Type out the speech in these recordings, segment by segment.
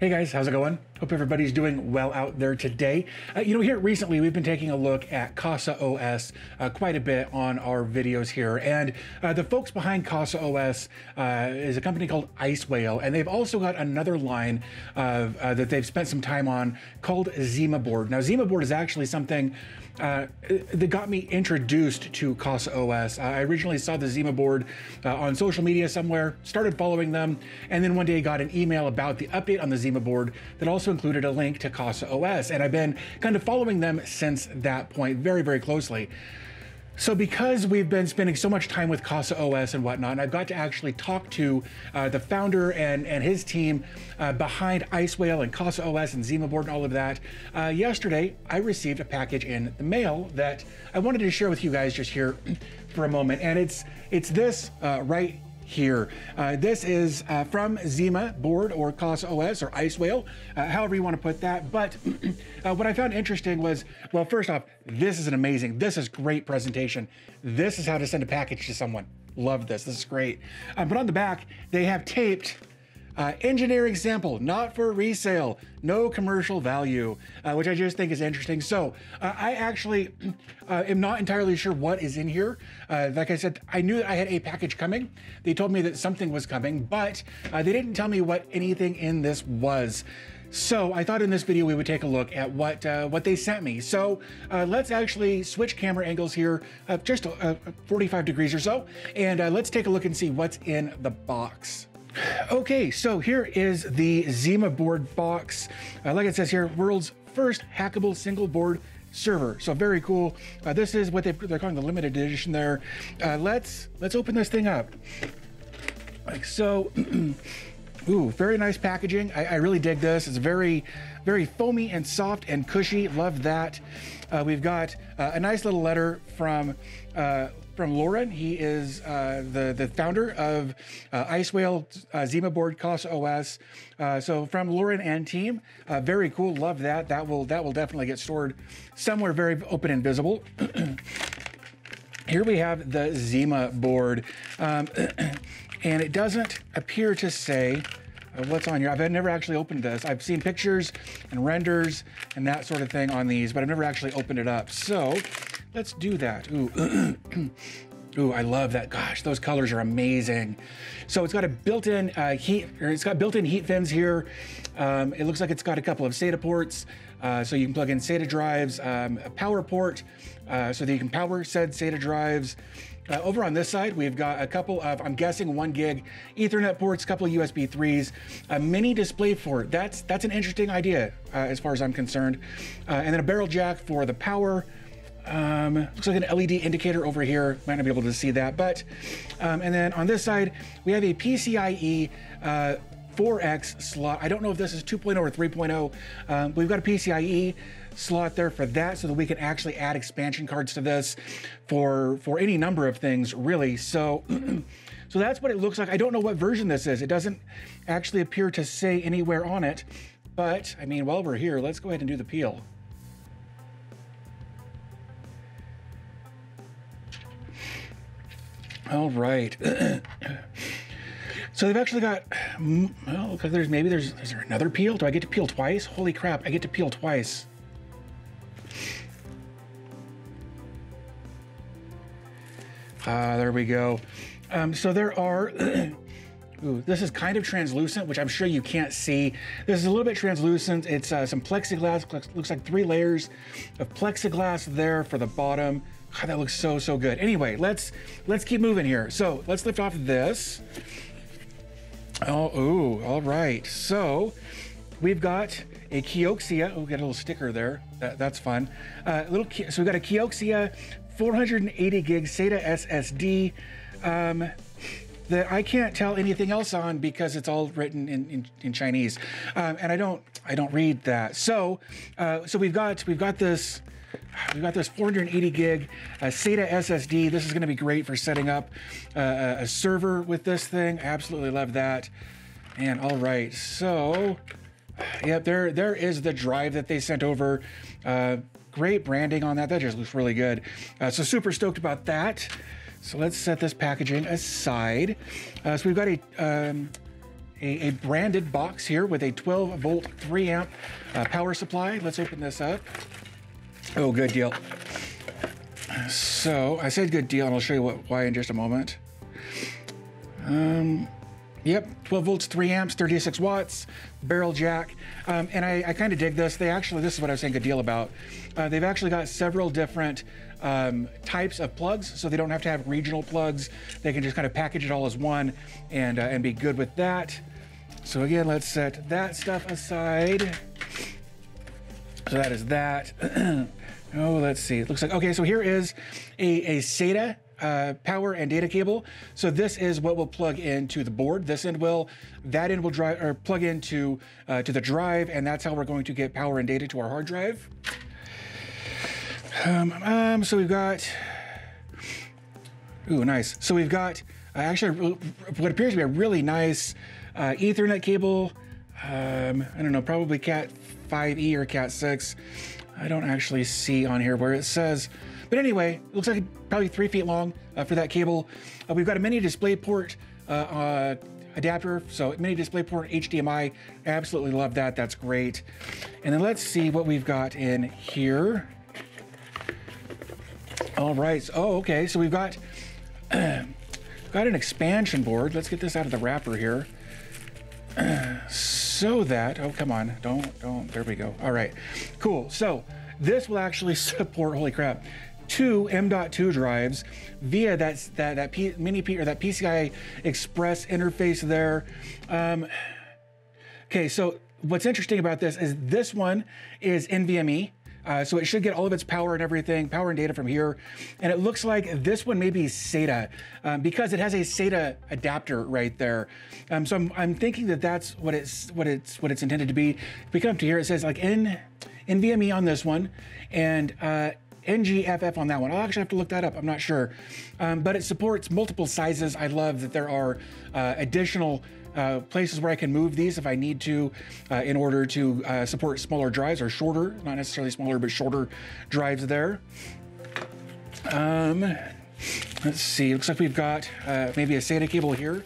Hey guys, how's it going? Hope everybody's doing well out there today. Uh, you know, here recently we've been taking a look at Casa OS uh, quite a bit on our videos here, and uh, the folks behind Casa OS uh, is a company called Ice Whale. and they've also got another line uh, that they've spent some time on called Zima Board. Now, Zima Board is actually something uh, that got me introduced to Casa OS. I originally saw the Zima board on social media somewhere, started following them, and then one day got an email about the update on the Zima board that also included a link to Casa OS. And I've been kind of following them since that point very, very closely. So because we've been spending so much time with Casa OS and whatnot, and I've got to actually talk to uh, the founder and, and his team uh, behind Icewhale and Casa OS and Zima board and all of that, uh, yesterday I received a package in the mail that I wanted to share with you guys just here for a moment. And it's, it's this uh, right here. Uh, this is uh, from Zima board or Casa OS or Icewhale, uh, however you want to put that. But uh, what I found interesting was, well, first off, this is an amazing, this is great presentation. This is how to send a package to someone. Love this, this is great. Uh, but on the back, they have taped uh, engineering sample, not for resale, no commercial value, uh, which I just think is interesting. So uh, I actually uh, am not entirely sure what is in here. Uh, like I said, I knew I had a package coming. They told me that something was coming, but uh, they didn't tell me what anything in this was. So I thought in this video we would take a look at what uh, what they sent me. So uh, let's actually switch camera angles here, uh, just 45 degrees or so, and let's take a look and see what's in the box. Okay, so here is the Zima board box. Uh, like it says here, world's first hackable single board server. So very cool. Uh, this is what they, are calling the limited edition there. Uh, let's let's open this thing up. Like so. Ooh, very nice packaging. I, I, really dig this. It's very, very foamy and soft and cushy. Love that. Uh, we've got uh, a nice little letter from uh, from Lauren. He is uh, the the founder of uh, Icewhale uh, Zima board Casa OS. Uh, so from Lauren and team, uh, very cool. Love that. That will that will definitely get stored somewhere very open and visible. Here we have the Zima board, um, and it doesn't appear to say uh, what's on here. I've never actually opened this. I've seen pictures and renders and that sort of thing on these, but I've never actually opened it up. So Let's do that. Ooh. Ooh, I love that. Gosh, those colors are amazing. So it's got a built-in uh, heat, or it's got built-in heat fins here. Um, it looks like it's got a couple of SATA ports, uh, so you can plug in SATA drives, um, a power port, uh, so that you can power said SATA drives. Uh, over on this side, we've got a couple of, I'm guessing one gig Ethernet ports, a couple of USB 3s, a mini display port. That's that's an interesting idea uh, as far as I'm concerned. Uh, and then a barrel jack for the power, um, looks like an LED indicator over here. Might not be able to see that, but um, and then on this side we have a PCIe uh, 4X slot. I don't know if this is 2.0 or 3.0, um, but we've got a PCIe slot there for that, so that we can actually add expansion cards to this for for any number of things, really. So. So that's what it looks like. I don't know what version this is. It doesn't actually appear to say anywhere on it. But, I mean, while we're here, let's go ahead and do the peel. All right. so they've actually got, well, because there's maybe there's, is there another peel? Do I get to peel twice? Holy crap, I get to peel twice. Ah, uh, there we go. Um, so there are, ooh, this is kind of translucent, which I'm sure you can't see. This is a little bit translucent. It's uh, some plexiglass, looks like three layers of plexiglass there for the bottom. God, that looks so, so good. Anyway, let's let's keep moving here. So let's lift off this. Oh, ooh, all right. So we've got a Kioxia. Oh, we got a little sticker there. That, that's fun. Uh, little so we got a Kioxia 480 gig SATA SSD. Um, that I can't tell anything else on because it's all written in, in, in Chinese, um, and I don't I don't read that. So uh, so we've got we've got this We've got this 480 gig uh, SATA SSD. This is going to be great for setting up uh, a server with this thing. Absolutely love that. And all right, so yep, there there is the drive that they sent over. Uh, great branding on that. That just looks really good. Uh, so super stoked about that. So let's set this packaging aside. Uh, so we've got a um, a, a branded box here with a 12 volt, 3 amp uh, power supply. Let's open this up. Oh, good deal. So I said good deal, and I'll show you what, why in just a moment. Um, Yep, 12 volts, 3 amps, 36 watts, barrel jack. Um, and I, I kind of dig this. They actually, this is what I was saying good deal about. Uh, they've actually got several different um, types of plugs, so they don't have to have regional plugs. They can just kind of package it all as one and, uh, and be good with that. So again, let's set that stuff aside. So that is that. oh, let's see. It looks like, okay, so here is a, a SATA uh, power and data cable. So this is what will plug into the board. This end will, that end will drive or plug into uh, to the drive, and that's how we're going to get power and data to our hard drive. Um, um, so we've got, ooh, nice. So we've got uh, actually what appears to be a really nice uh, Ethernet cable. Um, I don't know, probably Cat 5e or Cat 6. I don't actually see on here where it says but anyway, it looks like probably three feet long uh, for that cable. Uh, we've got a mini display port uh, uh adapter, so mini display port HDMI. Absolutely love that. That's great. And then let's see what we've got in here. All right. Oh, okay. So we've got got an expansion board. Let's get this out of the wrapper here. so that oh come on don't don't there we go all right cool so this will actually support holy crap two M.2 drives via that that that P, mini P or that PCI Express interface there. Um, okay, so what's interesting about this is this one is NVMe. Uh, so it should get all of its power and everything, power and data from here. And it looks like this one may be SATA um, because it has a SATA adapter right there. Um, so I'm, I'm thinking that that's what it's what it's what it's intended to be. If we come to here, it says like N NVMe on this one, and uh, NGFF on that one. I'll actually have to look that up. I'm not sure. Um, but it supports multiple sizes. I love that there are uh, additional uh, places where I can move these if I need to uh, in order to uh, support smaller drives or shorter, not necessarily smaller, but shorter drives there. Um, let's see. Looks like we've got uh, maybe a SATA cable here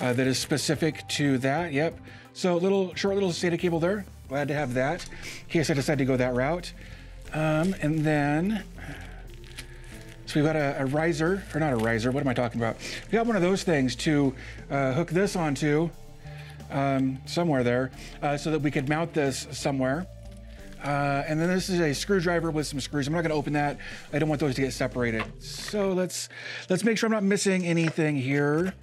uh, that is specific to that. Yep. So little short little SATA cable there. Glad to have that in case I decide to go that route. Um, and then, we've got a, a, riser, or not a riser, what am I talking about? We got one of those things to uh, hook this onto um, somewhere there uh, so that we could mount this somewhere. Uh, and then this is a screwdriver with some screws. I'm not going to open that. I don't want those to get separated. So let's let's make sure I'm not missing anything here.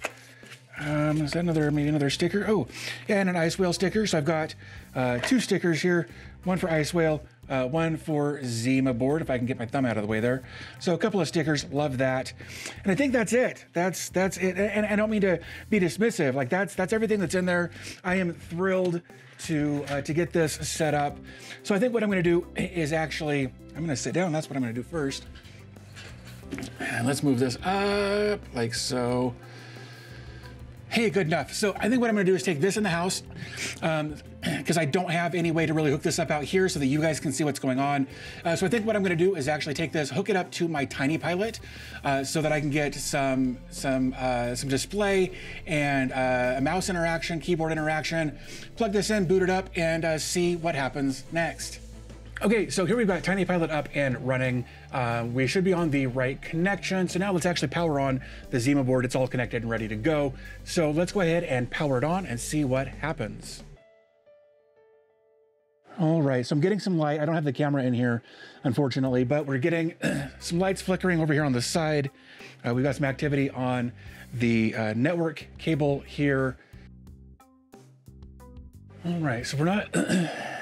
Um, is that another maybe another sticker? Oh, and an ice whale sticker. So I've got uh, two stickers here. One for Icewhale, uh, one for Zima board, if I can get my thumb out of the way there. So a couple of stickers, love that. And I think that's it. That's that's it. And I don't mean to be dismissive. Like that's that's everything that's in there. I am thrilled to uh, to get this set up. So I think what I'm going to do is actually I'm going to sit down. That's what I'm going to do first. And let's move this up like so. Hey, good enough. So I think what I'm gonna do is take this in the house because I don't have any way to really hook this up out here so that you guys can see what's going on. Uh, so I think what I'm gonna do is actually take this, hook it up to my Tiny Pilot uh, so that I can get some some uh, some display and uh, a mouse interaction, keyboard interaction, plug this in, boot it up, and uh, see what happens next. Okay, so here we've got Tiny Pilot up and running. Uh, we should be on the right connection. So now let's actually power on the Zima board. It's all connected and ready to go. So let's go ahead and power it on and see what happens. All right, so I'm getting some light. I don't have the camera in here, unfortunately, but we're getting some lights flickering over here on the side. Uh, we've got some activity on the uh, network cable here. All right, so we're not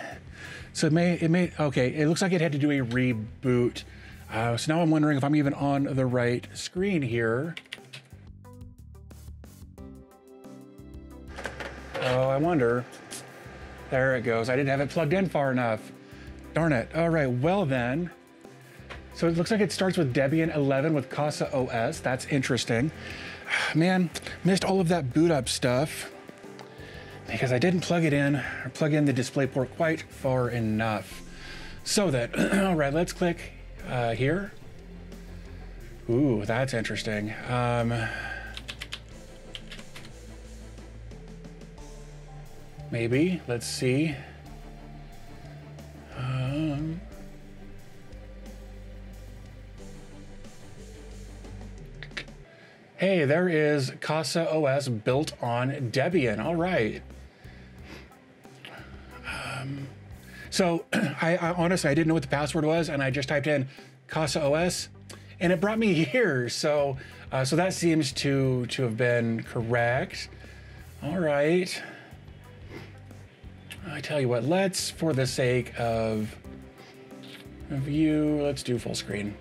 So it may, it may, okay, it looks like it had to do a reboot. Uh, so now I'm wondering if I'm even on the right screen here. Oh, I wonder. There it goes. I didn't have it plugged in far enough. Darn it. All right, well then. So it looks like it starts with Debian 11 with Casa OS. That's interesting. Man, missed all of that boot up stuff because I didn't plug it in or plug in the display port quite far enough. So that, all right, let's click uh, here. Ooh, that's interesting. Um, Maybe. Let's see. Um, hey, there is Casa OS built on Debian. All right. Um, so I, I honestly, I didn't know what the password was, and I just typed in Casa OS, and it brought me here. So, uh, so that seems to to have been correct. All right. I tell you what, let's, for the sake of view, let's do full screen.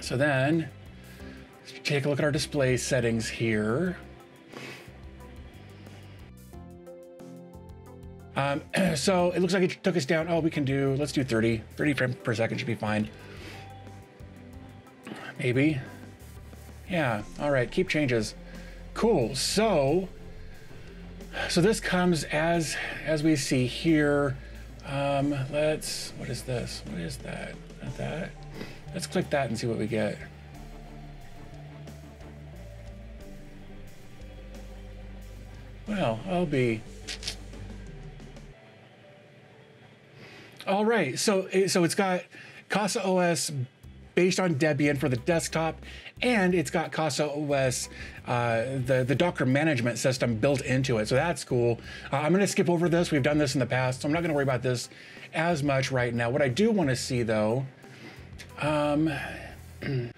So then, take a look at our display settings here. Um, so it looks like it took us down. Oh, we can do, let's do 30. 30 frames per second should be fine. Maybe. Yeah, all right, keep changes. Cool, so so this comes as as we see here. Um, let's, what is this? What is that? Not that. Let's click that and see what we get. Well, I'll be. All right, so so it's got Casa OS based on Debian for the desktop, and it's got Casa OS, uh, the, the Docker management system built into it. So that's cool. Uh, I'm gonna skip over this. We've done this in the past, so I'm not gonna worry about this as much right now. What I do wanna see though, um,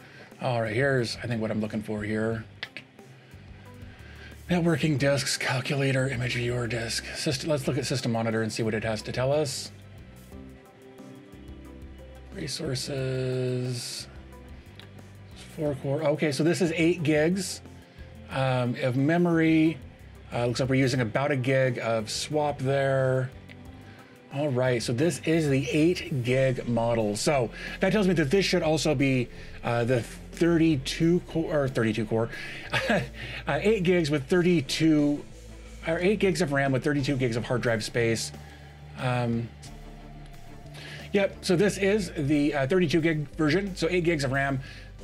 all right, here's, I think what I'm looking for here. Networking disks, calculator, image viewer disk. System, let's look at system monitor and see what it has to tell us. Resources, four core. Okay, so this is eight gigs um, of memory. Uh, looks like we're using about a gig of swap there. All right, so this is the 8 gig model. So that tells me that this should also be uh, the 32 core, or 32 core, uh, 8 gigs with 32, or 8 gigs of RAM with 32 gigs of hard drive space. Um, Yep, so this is the uh, 32 gig version, so 8 gigs of RAM,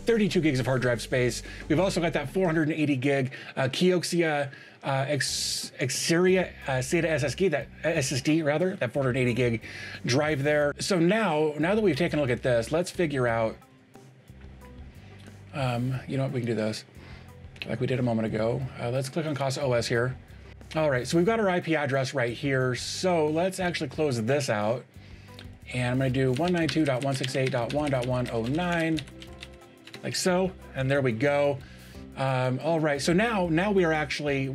32 gigs of hard drive space. We've also got that 480 gig uh, Kioxia uh, Exceria uh, SATA SSD, that SSD rather, that 480 gig drive there. So now, now that we've taken a look at this, let's figure out. Um, you know what? We can do this like we did a moment ago. Uh, let's click on Casa OS here. All right, so we've got our IP address right here. So let's actually close this out. And I'm gonna do 192.168.1.109, like so, and there we go. Um, all right, so now, now we are actually,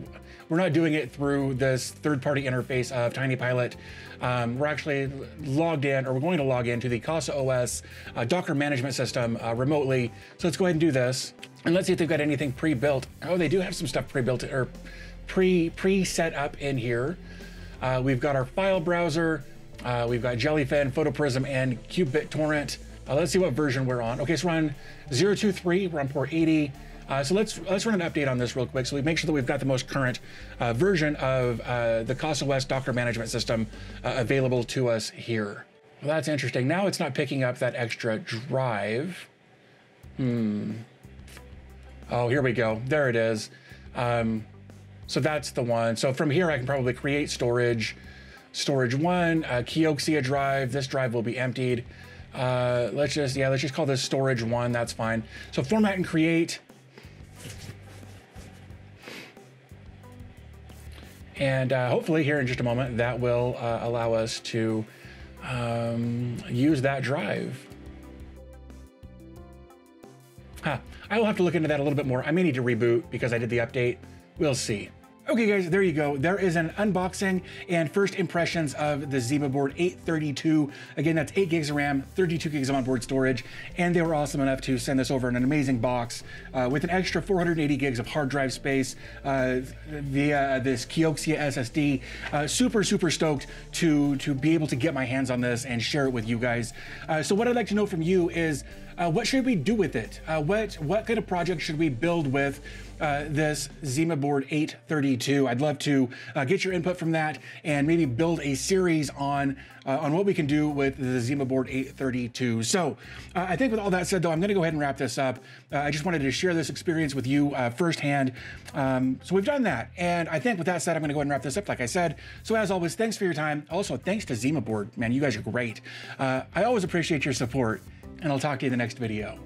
we're not doing it through this third-party interface of TinyPilot. Um, we're actually logged in, or we're going to log into the Casa OS uh, Docker management system uh, remotely. So let's go ahead and do this. And let's see if they've got anything pre-built. Oh, they do have some stuff pre-built or pre pre-set up in here. Uh, we've got our file browser. Uh, we've got Jellyfin, PhotoPrism, and QBitTorrent. Uh, let's see what version we're on. Okay, so we're on 023, we're on port 80. Uh, so let's let's run an update on this real quick so we make sure that we've got the most current uh, version of uh, the OS Docker management system uh, available to us here. Well, that's interesting. Now it's not picking up that extra drive. Hmm. Oh, here we go. There it is. Um, so that's the one. So from here, I can probably create storage storage one, uh, Kioxia drive. This drive will be emptied. Uh, let's just, yeah, let's just call this storage one. That's fine. So format and create. And uh, hopefully here in just a moment, that will uh, allow us to um, use that drive. Huh. I will have to look into that a little bit more. I may need to reboot because I did the update. We'll see. Okay guys, there you go. There is an unboxing and first impressions of the ZimaBoard 832. Again, that's 8 gigs of RAM, 32 gigs of onboard storage, and they were awesome enough to send this over in an amazing box uh, with an extra 480 gigs of hard drive space uh, via this Kioxia SSD. Uh, super, super stoked to, to be able to get my hands on this and share it with you guys. Uh, so what I'd like to know from you is uh, what should we do with it? Uh, what what kind of project should we build with uh, this Zima board 832. I'd love to uh, get your input from that and maybe build a series on uh, on what we can do with the Zima board 832. So uh, I think with all that said, though, I'm going to go ahead and wrap this up. I just wanted to share this experience with you firsthand. Um, so we've done that, and I think with that said, I'm going to go ahead and wrap this up, like I said. So as always, thanks for your time. Also, thanks to Zima board, man, you guys are great. I always appreciate your support, and I'll talk to you in the next video.